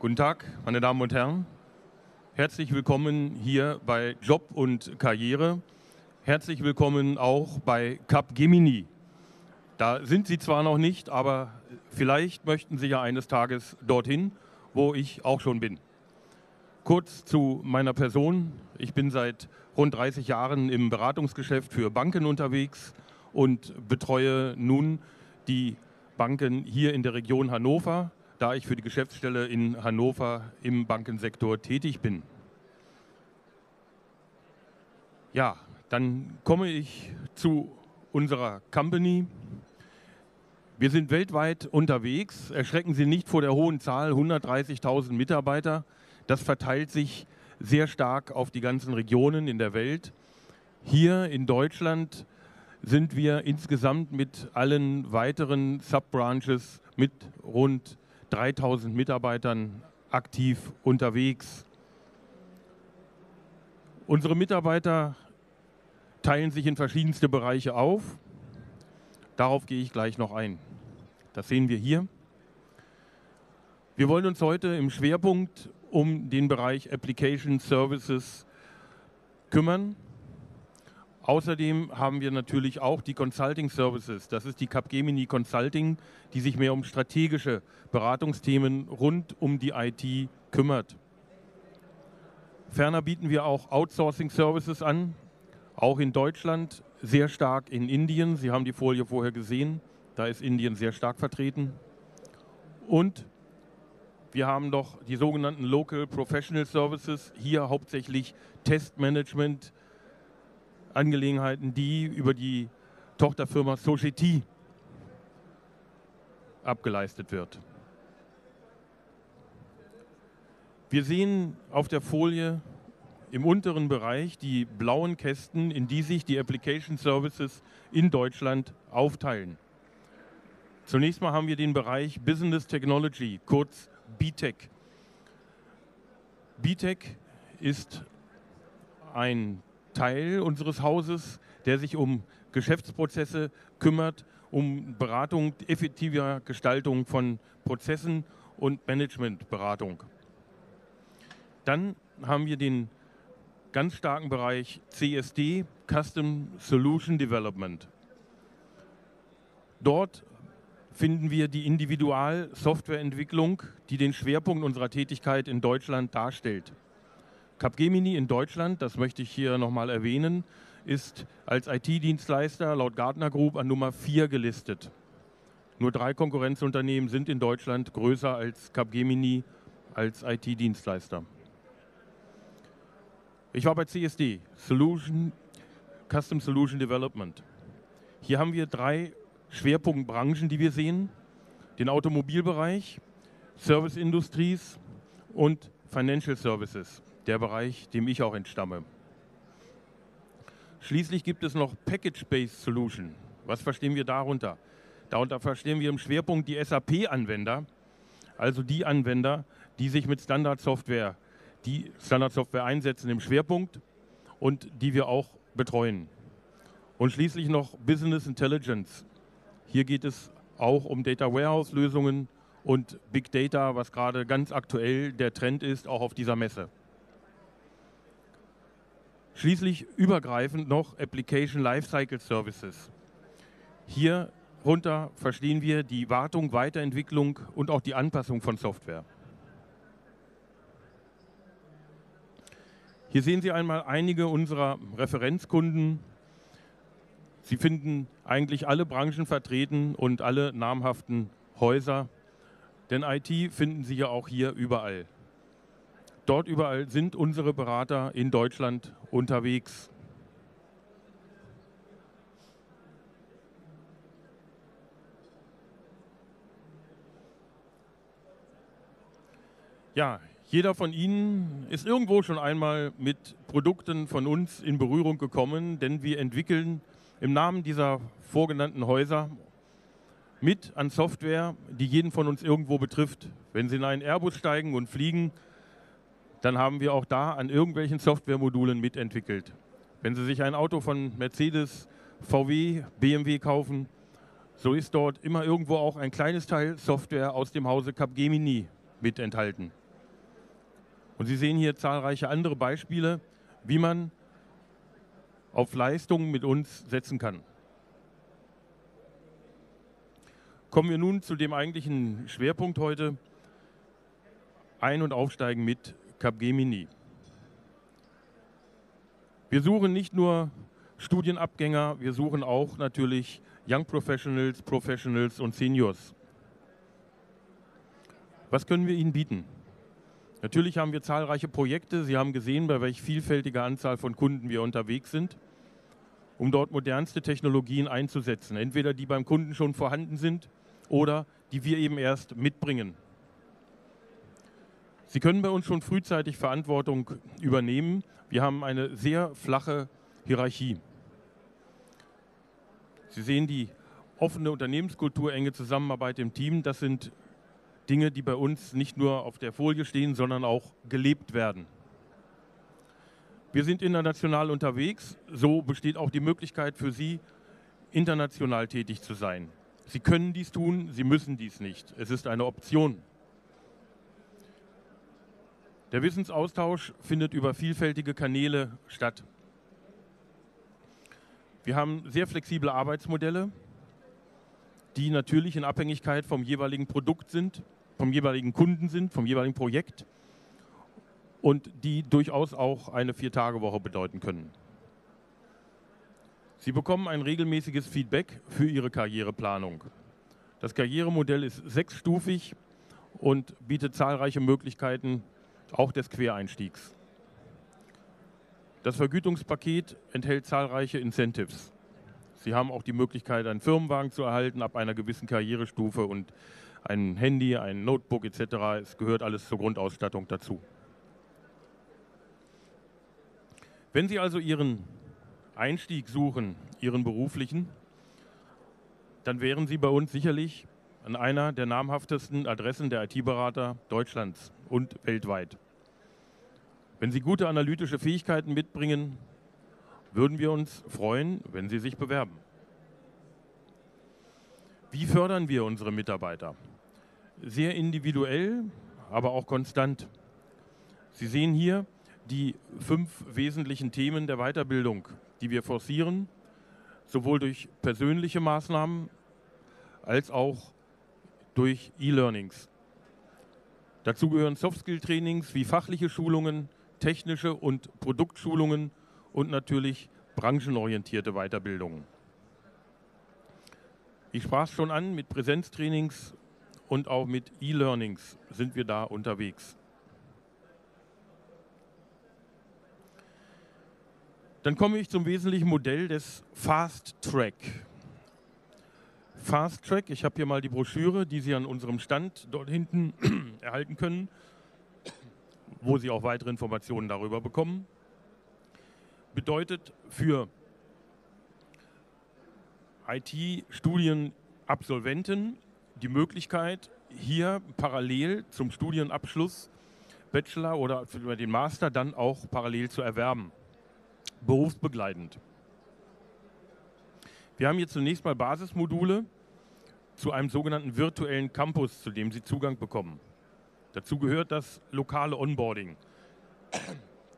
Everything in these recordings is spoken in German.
Guten Tag, meine Damen und Herren. Herzlich willkommen hier bei Job und Karriere. Herzlich willkommen auch bei Capgemini. Da sind Sie zwar noch nicht, aber vielleicht möchten Sie ja eines Tages dorthin, wo ich auch schon bin. Kurz zu meiner Person. Ich bin seit rund 30 Jahren im Beratungsgeschäft für Banken unterwegs und betreue nun die Banken hier in der Region Hannover, da ich für die Geschäftsstelle in Hannover im Bankensektor tätig bin. Ja, dann komme ich zu unserer Company. Wir sind weltweit unterwegs. Erschrecken Sie nicht vor der hohen Zahl, 130.000 Mitarbeiter. Das verteilt sich sehr stark auf die ganzen Regionen in der Welt. Hier in Deutschland sind wir insgesamt mit allen weiteren Subbranches mit rund 3000 Mitarbeitern aktiv unterwegs. Unsere Mitarbeiter teilen sich in verschiedenste Bereiche auf. Darauf gehe ich gleich noch ein. Das sehen wir hier. Wir wollen uns heute im Schwerpunkt um den Bereich Application Services kümmern. Außerdem haben wir natürlich auch die Consulting Services. Das ist die Capgemini Consulting, die sich mehr um strategische Beratungsthemen rund um die IT kümmert. Ferner bieten wir auch Outsourcing Services an, auch in Deutschland, sehr stark in Indien. Sie haben die Folie vorher gesehen, da ist Indien sehr stark vertreten. Und wir haben noch die sogenannten Local Professional Services, hier hauptsächlich Testmanagement, Angelegenheiten, die über die Tochterfirma Society abgeleistet wird. Wir sehen auf der Folie im unteren Bereich die blauen Kästen, in die sich die Application Services in Deutschland aufteilen. Zunächst mal haben wir den Bereich Business Technology, kurz BTEC. BTEC ist ein Teil unseres Hauses, der sich um Geschäftsprozesse kümmert, um Beratung, effektiver Gestaltung von Prozessen und Managementberatung. Dann haben wir den ganz starken Bereich CSD, Custom Solution Development. Dort finden wir die Individualsoftwareentwicklung, die den Schwerpunkt unserer Tätigkeit in Deutschland darstellt. Capgemini in Deutschland, das möchte ich hier nochmal erwähnen, ist als IT-Dienstleister laut Gartner Group an Nummer 4 gelistet. Nur drei Konkurrenzunternehmen sind in Deutschland größer als Capgemini als IT-Dienstleister. Ich war bei CSD, Solution, Custom Solution Development. Hier haben wir drei Schwerpunktbranchen, die wir sehen. Den Automobilbereich, Service Industries und Financial Services, der Bereich, dem ich auch entstamme. Schließlich gibt es noch Package-Based Solution. Was verstehen wir darunter? Darunter verstehen wir im Schwerpunkt die SAP-Anwender, also die Anwender, die sich mit Standardsoftware, die Standardsoftware einsetzen im Schwerpunkt und die wir auch betreuen. Und schließlich noch Business Intelligence, hier geht es auch um Data Warehouse Lösungen und Big Data, was gerade ganz aktuell der Trend ist, auch auf dieser Messe. Schließlich übergreifend noch Application Lifecycle Services. Hier runter verstehen wir die Wartung, Weiterentwicklung und auch die Anpassung von Software. Hier sehen Sie einmal einige unserer Referenzkunden, Sie finden eigentlich alle Branchen vertreten und alle namhaften Häuser, denn IT finden Sie ja auch hier überall. Dort überall sind unsere Berater in Deutschland unterwegs. Ja, jeder von Ihnen ist irgendwo schon einmal mit Produkten von uns in Berührung gekommen, denn wir entwickeln im Namen dieser vorgenannten Häuser mit an Software, die jeden von uns irgendwo betrifft. Wenn Sie in einen Airbus steigen und fliegen, dann haben wir auch da an irgendwelchen Softwaremodulen mitentwickelt. Wenn Sie sich ein Auto von Mercedes, VW, BMW kaufen, so ist dort immer irgendwo auch ein kleines Teil Software aus dem Hause Capgemini mit enthalten. Und Sie sehen hier zahlreiche andere Beispiele, wie man auf Leistungen mit uns setzen kann. Kommen wir nun zu dem eigentlichen Schwerpunkt heute, Ein- und Aufsteigen mit Capgemini. Wir suchen nicht nur Studienabgänger, wir suchen auch natürlich Young Professionals, Professionals und Seniors. Was können wir ihnen bieten? Natürlich haben wir zahlreiche Projekte. Sie haben gesehen, bei welch vielfältiger Anzahl von Kunden wir unterwegs sind, um dort modernste Technologien einzusetzen. Entweder die beim Kunden schon vorhanden sind oder die wir eben erst mitbringen. Sie können bei uns schon frühzeitig Verantwortung übernehmen. Wir haben eine sehr flache Hierarchie. Sie sehen die offene Unternehmenskultur, enge Zusammenarbeit im Team. Das sind Dinge, die bei uns nicht nur auf der Folie stehen, sondern auch gelebt werden. Wir sind international unterwegs. So besteht auch die Möglichkeit für Sie, international tätig zu sein. Sie können dies tun, Sie müssen dies nicht. Es ist eine Option. Der Wissensaustausch findet über vielfältige Kanäle statt. Wir haben sehr flexible Arbeitsmodelle, die natürlich in Abhängigkeit vom jeweiligen Produkt sind, vom jeweiligen Kunden sind, vom jeweiligen Projekt und die durchaus auch eine Vier-Tage-Woche bedeuten können. Sie bekommen ein regelmäßiges Feedback für Ihre Karriereplanung. Das Karrieremodell ist sechsstufig und bietet zahlreiche Möglichkeiten auch des Quereinstiegs. Das Vergütungspaket enthält zahlreiche Incentives. Sie haben auch die Möglichkeit, einen Firmenwagen zu erhalten ab einer gewissen Karrierestufe und ein Handy, ein Notebook etc. Es gehört alles zur Grundausstattung dazu. Wenn Sie also Ihren Einstieg suchen, Ihren beruflichen, dann wären Sie bei uns sicherlich an einer der namhaftesten Adressen der IT-Berater Deutschlands und weltweit. Wenn Sie gute analytische Fähigkeiten mitbringen, würden wir uns freuen, wenn Sie sich bewerben. Wie fördern wir unsere Mitarbeiter? Sehr individuell, aber auch konstant. Sie sehen hier die fünf wesentlichen Themen der Weiterbildung, die wir forcieren, sowohl durch persönliche Maßnahmen als auch durch E-Learnings. Dazu gehören Softskill-Trainings wie fachliche Schulungen, technische und Produktschulungen und natürlich branchenorientierte Weiterbildungen. Ich sprach es schon an, mit Präsenztrainings und auch mit E-Learnings sind wir da unterwegs. Dann komme ich zum wesentlichen Modell des Fast Track. Fast Track, ich habe hier mal die Broschüre, die Sie an unserem Stand dort hinten erhalten können wo Sie auch weitere Informationen darüber bekommen. Bedeutet für IT-Studienabsolventen die Möglichkeit, hier parallel zum Studienabschluss Bachelor oder den Master dann auch parallel zu erwerben, berufsbegleitend. Wir haben hier zunächst mal Basismodule zu einem sogenannten virtuellen Campus, zu dem Sie Zugang bekommen. Dazu gehört das lokale Onboarding.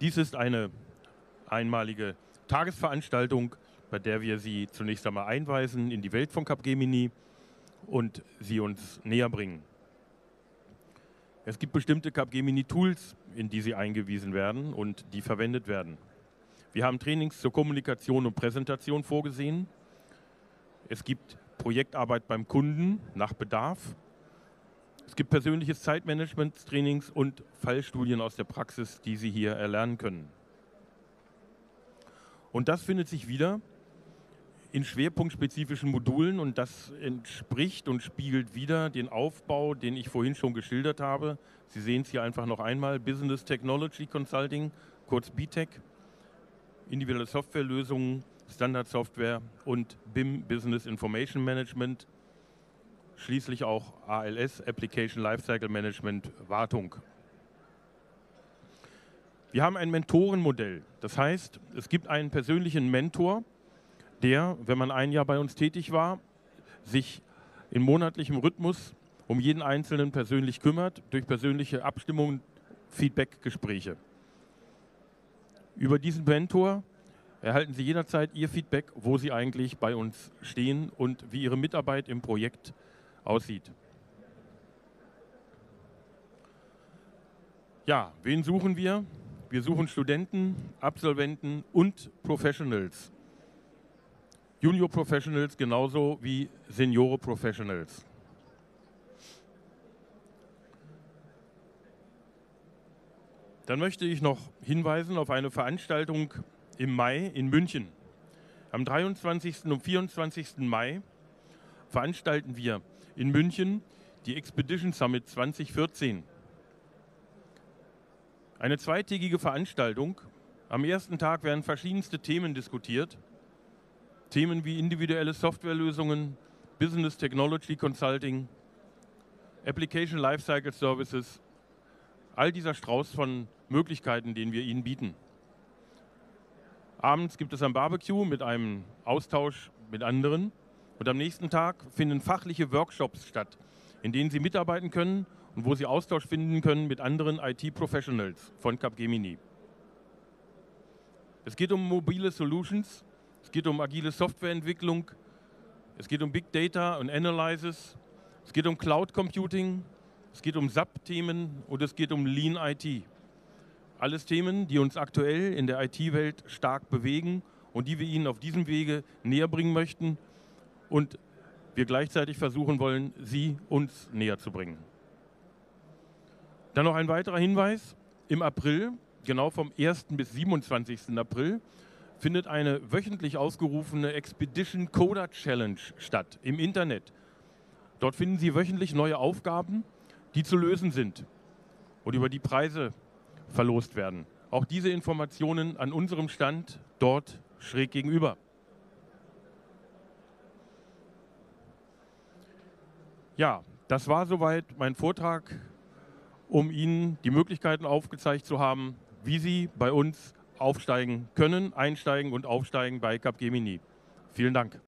Dies ist eine einmalige Tagesveranstaltung, bei der wir Sie zunächst einmal einweisen in die Welt von Capgemini und sie uns näher bringen. Es gibt bestimmte Capgemini-Tools, in die Sie eingewiesen werden und die verwendet werden. Wir haben Trainings zur Kommunikation und Präsentation vorgesehen. Es gibt Projektarbeit beim Kunden nach Bedarf es gibt persönliches Zeitmanagement-Trainings und Fallstudien aus der Praxis, die Sie hier erlernen können. Und das findet sich wieder in schwerpunktspezifischen Modulen und das entspricht und spiegelt wieder den Aufbau, den ich vorhin schon geschildert habe. Sie sehen es hier einfach noch einmal, Business Technology Consulting, kurz BTEC, individuelle Softwarelösungen, Standardsoftware und BIM Business Information Management schließlich auch ALS, Application Lifecycle Management, Wartung. Wir haben ein Mentorenmodell. Das heißt, es gibt einen persönlichen Mentor, der, wenn man ein Jahr bei uns tätig war, sich in monatlichem Rhythmus um jeden Einzelnen persönlich kümmert, durch persönliche Abstimmungen Feedback-Gespräche. Über diesen Mentor erhalten Sie jederzeit Ihr Feedback, wo Sie eigentlich bei uns stehen und wie Ihre Mitarbeit im Projekt aussieht. Ja, wen suchen wir? Wir suchen Studenten, Absolventen und Professionals. Junior Professionals genauso wie Seniore Professionals. Dann möchte ich noch hinweisen auf eine Veranstaltung im Mai in München. Am 23. und 24. Mai veranstalten wir in München die Expedition Summit 2014. Eine zweitägige Veranstaltung. Am ersten Tag werden verschiedenste Themen diskutiert. Themen wie individuelle Softwarelösungen, Business Technology Consulting, Application Lifecycle Services, all dieser Strauß von Möglichkeiten, den wir Ihnen bieten. Abends gibt es ein Barbecue mit einem Austausch mit anderen und am nächsten Tag finden fachliche Workshops statt, in denen Sie mitarbeiten können und wo Sie Austausch finden können mit anderen IT-Professionals von Capgemini. Es geht um mobile Solutions, es geht um agile Softwareentwicklung, es geht um Big Data und Analysis, es geht um Cloud Computing, es geht um SAP-Themen und es geht um Lean IT. Alles Themen, die uns aktuell in der IT-Welt stark bewegen und die wir Ihnen auf diesem Wege näher bringen möchten und wir gleichzeitig versuchen wollen, sie uns näher zu bringen. Dann noch ein weiterer Hinweis. Im April, genau vom 1. bis 27. April, findet eine wöchentlich ausgerufene Expedition Coder Challenge statt im Internet. Dort finden Sie wöchentlich neue Aufgaben, die zu lösen sind und über die Preise verlost werden. Auch diese Informationen an unserem Stand dort schräg gegenüber. Ja, das war soweit mein Vortrag, um Ihnen die Möglichkeiten aufgezeigt zu haben, wie Sie bei uns aufsteigen können, einsteigen und aufsteigen bei Capgemini. Vielen Dank.